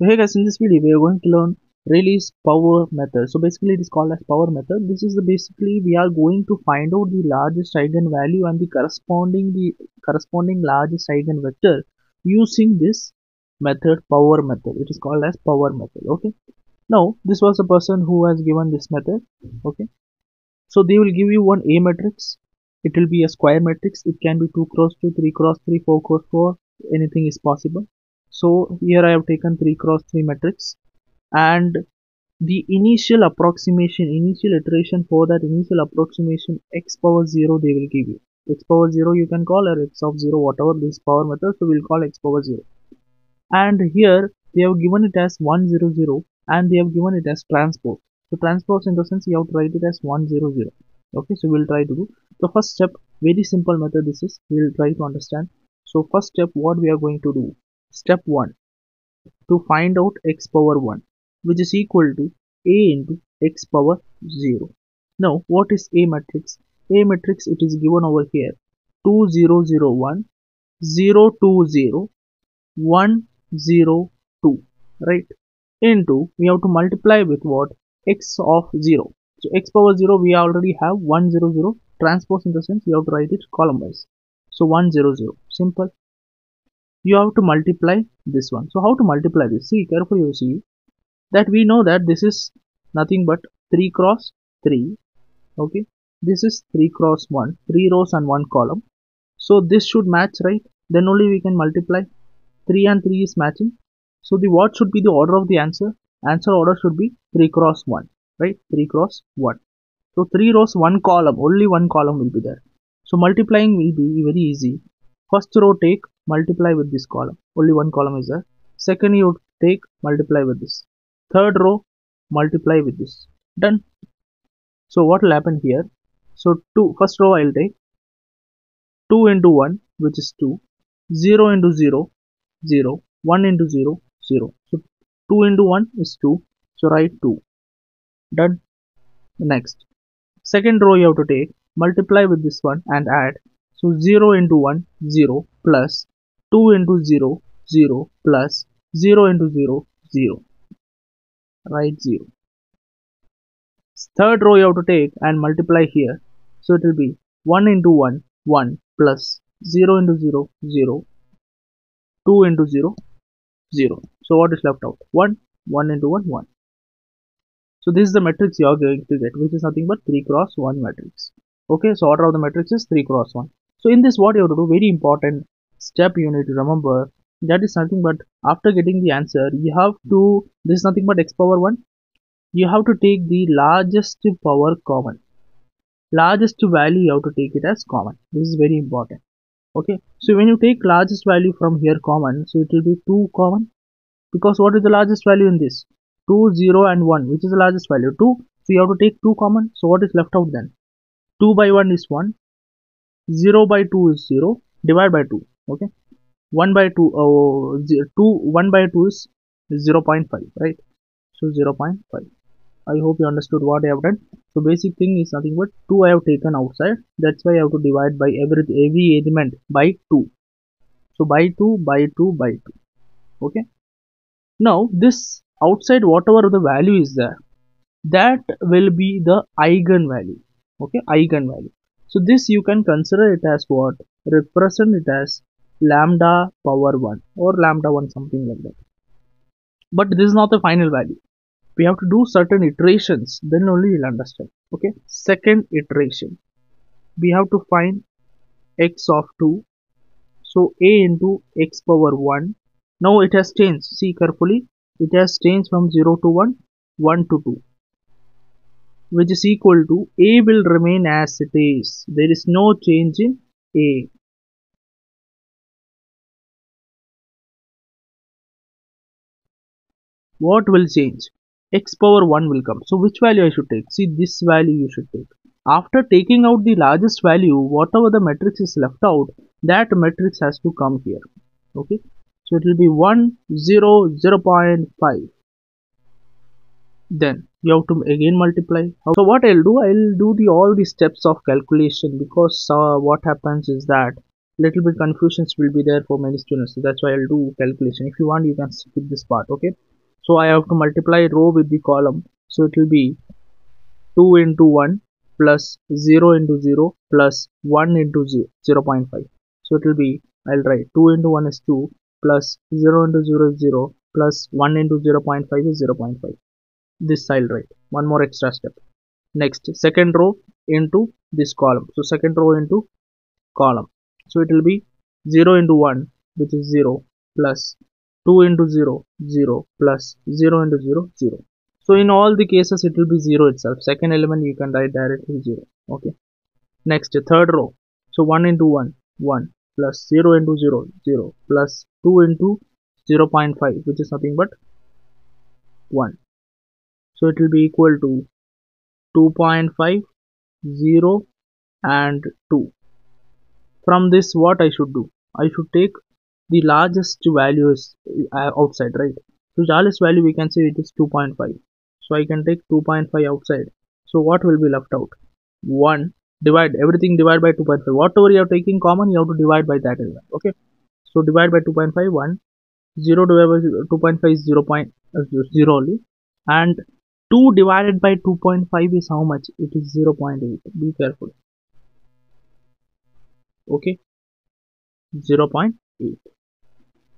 So hey guys, in this video we are going to learn Rayleigh's power method. So basically it is called as power method. This is the basically we are going to find out the largest eigenvalue and the corresponding the corresponding largest eigenvector using this method power method. It is called as power method. Okay. Now this was a person who has given this method. Okay. So they will give you one A matrix. It will be a square matrix. It can be 2 cross 2, 3 cross 3, 4 cross 4. Anything is possible so here I have taken 3 cross 3 matrix. And the initial approximation initial iteration for that initial approximation x power 0 they will give you. X power 0 you can call or x of 0 whatever this power method so we'll call x power 0 and here they have given it as 100 and they have given it as transpose so transpose in the sense you have to write it as 100 okay so we'll try to do. The first step very simple method this is we'll try to understand. So first step what we are going to do Step 1. To find out x power 1 which is equal to a into x power 0. Now what is A matrix? A matrix it is given over here. 2001 020 102 right? Into we have to multiply with what? X of 0 so x power 0 we already have 100 transpose in the sense we have to write it column wise. So 100 simple you have to multiply this one. So how to multiply this? See carefully you see that we know that this is nothing but 3 cross 3 okay? This is 3 cross 1 3 rows and 1 column. So this should match right? Then only we can multiply. 3 and 3 is matching. So the what should be the order of the answer? Answer order should be 3 cross 1 right? 3 cross 1 so 3 rows 1 column only one column will be there. So multiplying will be very easy. First row take multiply with this column. Only one column is there. Second you take multiply with this. Third row multiply with this. Done. So what will happen here? So 2 first row I'll take. 2 into 1 which is 2 0 into 0 0 1 into 0 0 so 2 into 1 is 2 so write 2 done. Next. Second row you have to take. Multiply with this one and add. So 0 into 1 0 plus 2 into 0 0 plus 0 into 0 0 right 0 third row you have to take and multiply here. So it will be 1 into 1 1 plus 0 into 0 0 2 into 0 0 so what is left out? 1 1 into 1 1 so this is the matrix you are going to get which is nothing but 3 cross 1 matrix. Okay so order of the matrix is 3 cross 1 so in this what you have to do very important step you need to remember that is nothing but after getting the answer you have to this is nothing but x power 1 you have to take the largest power common. Largest value you have to take it as common. This is very important. Okay? So when you take largest value from here common so it will be 2 common. Because what is the largest value in this? 2 0 and 1 which is the largest value? 2 so you have to take 2 common. So what is left out then? 2 by 1 is 1 0 by 2 is 0 divide by 2 okay. 1 by 2 uh, 2 1 by 2 is 0 0.5 right? So 0 0.5 I hope you understood what I have done. So basic thing is nothing but 2 I have taken outside. That's why I have to divide by every every element by 2 so by 2 by 2 by 2 okay. Now this outside whatever the value is there that will be the eigenvalue okay eigenvalue so this you can consider it as what? Represent it as lambda power 1 or lambda 1 something like that. But this is not the final value. We have to do certain iterations then only you'll understand okay? Second iteration. We have to find x of 2 so a into x power 1 now it has changed. See carefully. It has changed from 0 to 1 1 to 2 which is equal to a will remain as it is. There is no change in a what will change? X power 1 will come. So which value i should take? See this value you should take. After taking out the largest value whatever the matrix is left out that matrix has to come here. Okay? So it will be 1 0 0 0.5 then you have to again multiply. So what i'll do i'll do the all the steps of calculation because uh, what happens is that little bit confusions will be there for many students. So that's why i'll do calculation. If you want you can skip this part. Okay so I have to multiply row with the column. So it will be 2 into 1 plus 0 into 0 plus 1 into 0, 0 0.5 so it will be I'll write 2 into 1 is 2 plus 0 into 0 is 0 plus 1 into 0 0.5 is 0 0.5 this I'll write. One more extra step. Next second row into this column. So second row into column. So it will be 0 into 1 which is 0 plus 2 into 0 0 plus 0 into 0 0 so in all the cases it will be 0 itself. Second element you can write directly 0 okay. Next third row. So 1 into 1 1 plus 0 into 0 0 plus 2 into 0 0.5 which is nothing but 1 so it will be equal to 2.5 0 and 2 from this what I should do? I should take the largest value is outside right? So largest value we can say it is 2.5 so I can take 2.5 outside. So what will be left out? 1 divide everything divide by 2.5 whatever you are taking common you have to divide by that as well okay? So divide by 2.5 1 0 divided by 2.5 is 0, point, uh, 0 only. And 2 divided by 2.5 is how much? It is 0 0.8 be careful. Okay? 0 0.8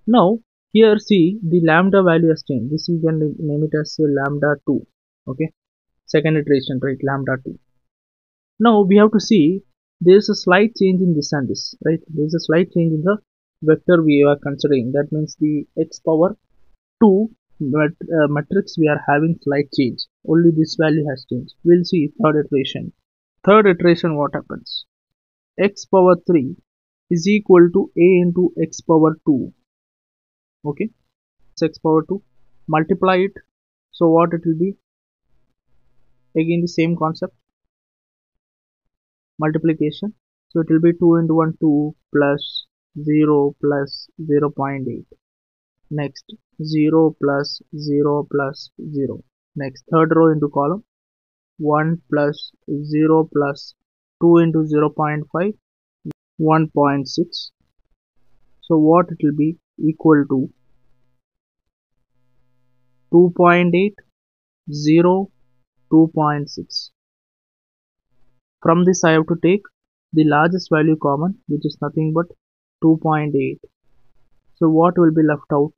now here see the lambda value has changed. This you can name it as lambda 2 okay? Second iteration right? Lambda 2 now we have to see there is a slight change in this and this right? There is a slight change in the vector we are considering. That means the x power 2 but uh, matrix we are having slight change. Only this value has changed. We'll see third iteration. Third iteration what happens? X power 3 is equal to a into x power 2 okay. 6 power 2 multiply it. So what it will be? Again the same concept. Multiplication. So it will be 2 into 1 2 plus 0 plus 0 0.8 next. 0 plus 0 plus 0 next. Third row into column. 1 plus 0 plus 2 into 0 0.5 1.6 so what it will be equal to 2.8 0 2.6 from this I have to take the largest value common which is nothing but 2.8 so what will be left out?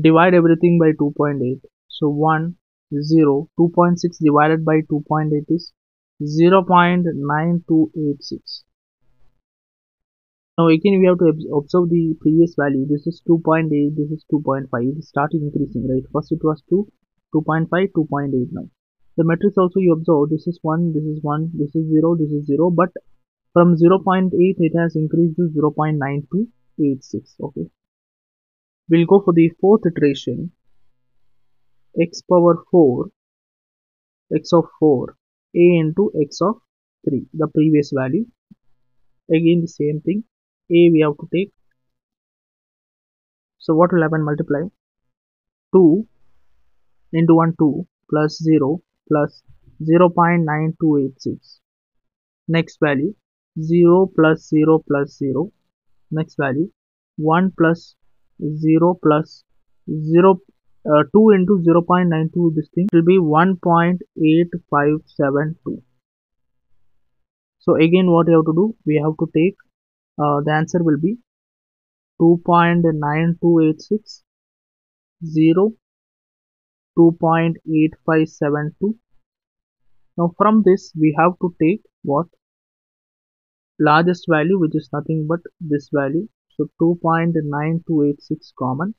Divide everything by 2.8 so 1 0 2.6 divided by 2.8 is 0 0.9286 now again we have to observe the previous value. This is 2.8 this is 2.5 it started increasing right? First it was 2 2.5 2.8 now. The matrix also you observe this is 1 this is 1 this is 0 this is 0 but from 0.8 it has increased to 0.9286 okay? We'll go for the fourth iteration. X power 4 x of 4 a into x of 3 the previous value. Again the same thing a we have to take. So what will happen? Multiply 2 into 1 2 plus 0 plus 0 0.9286 next value 0 plus 0 plus 0 next value 1 plus 0 plus 0 uh, 2 into 0 0.92 this thing will be 1.8572 so again what you have to do? We have to take uh, the answer will be 2.9286 0 2.8572 now from this we have to take what? Largest value which is nothing but this value. So 2.9286 common.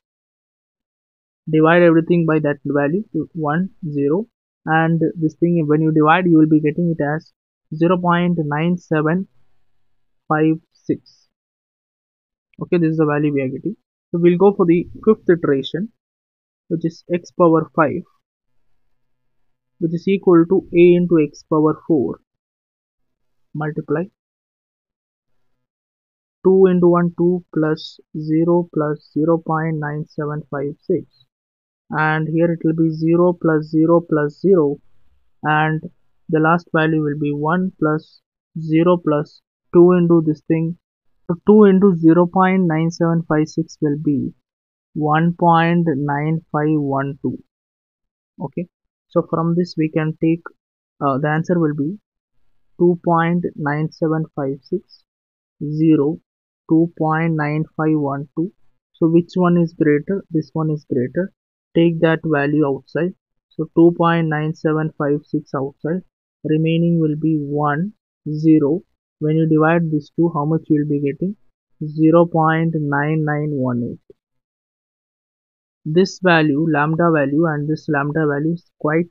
Divide everything by that value to 1 0 and this thing when you divide you will be getting it as 0 0.9756 okay this is the value we are getting. So we'll go for the fifth iteration which is x power 5 which is equal to a into x power 4 multiply. 2 into 1 2 plus 0 plus 0 0.9756 and here it will be 0 plus 0 plus 0 and the last value will be 1 plus 0 plus 2 into this thing. So 2 into 0.9756 will be 1.9512. okay? So from this we can take uh, the answer will be 2.9756 0 2.9512 so which one is greater? This one is greater. Take that value outside. So 2.9756 outside. Remaining will be 1 0 when you divide these two how much you will be getting? 0.9918 this value lambda value and this lambda value is quite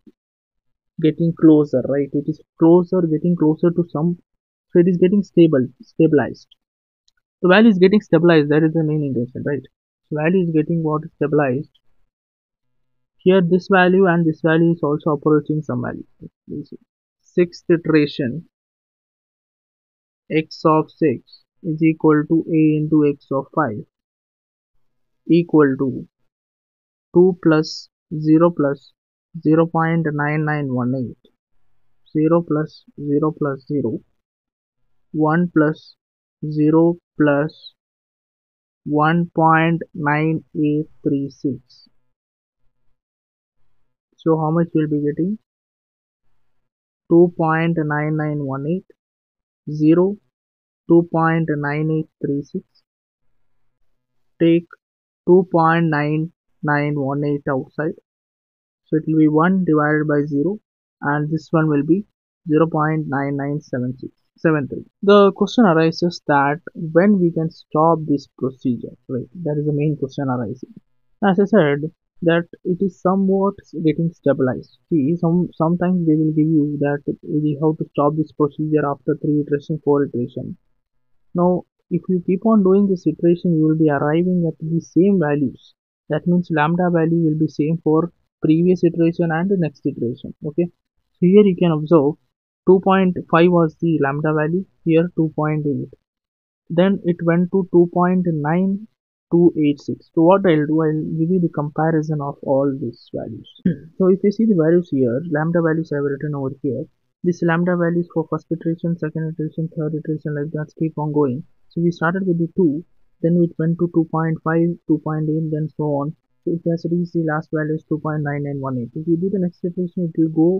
getting closer right? It is closer getting closer to some so it is getting stable stabilized. The value is getting stabilized that is the main intention right? So value is getting what? Is stabilized. Here this value and this value is also approaching some value. Sixth iteration x of 6 is equal to a into x of 5 equal to 2 plus 0 plus 0 0.9918 0 plus 0 plus 0 1 plus 0 plus 1.9836 so how much will be getting? 2.9918 0 2.9836 take 2.9918 outside. So it will be 1 divided by 0 and this one will be 0.9973 the question arises that when we can stop this procedure right? That is the main question arising. As i said that it is somewhat getting stabilized. See some sometimes they will give you that we have to stop this procedure after three iteration four iteration. Now if you keep on doing this iteration you will be arriving at the same values. That means lambda value will be same for previous iteration and the next iteration okay? Here you can observe 2.5 was the lambda value here 2.8 then it went to 2.9286 so what i'll do i'll give you the comparison of all these values. So if you see the values here lambda values i have written over here. This lambda values for first iteration second iteration third iteration like that keep on going. So we started with the 2 then it went to 2.5 2.8 then so on. So it has reached the last value is 2.9918 if you do the next iteration it will go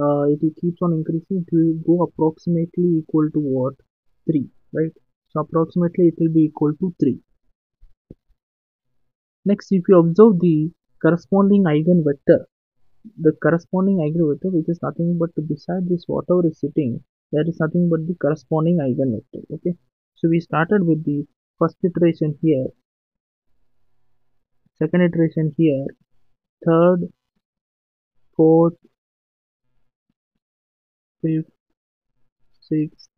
uh, it keeps on increasing. It will go approximately equal to what? 3 right? So approximately it will be equal to 3 next if you observe the corresponding eigenvector the corresponding eigenvector which is nothing but beside this whatever is sitting there is nothing but the corresponding eigenvector okay? So we started with the first iteration here second iteration here third fourth fifth sixth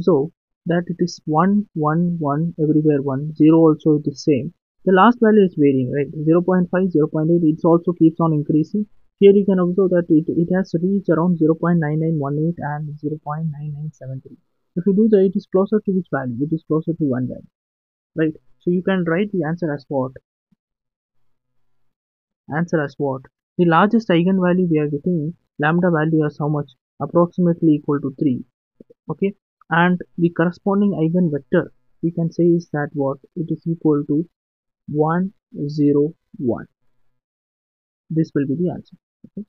so that it is 1 1 1 everywhere 1 0 also it is same. The last value is varying right? 0 0.5 0 0.8 it also keeps on increasing. Here you can observe that it, it has reached around 0.9918 and 0.9973 if you do that it is closer to which value? It is closer to 1 value right? So you can write the answer as what? Answer as what? The largest eigenvalue we are getting lambda value is how much? Approximately equal to 3 okay and the corresponding eigenvector we can say is that what? It is equal to 1 0 1 this will be the answer. Okay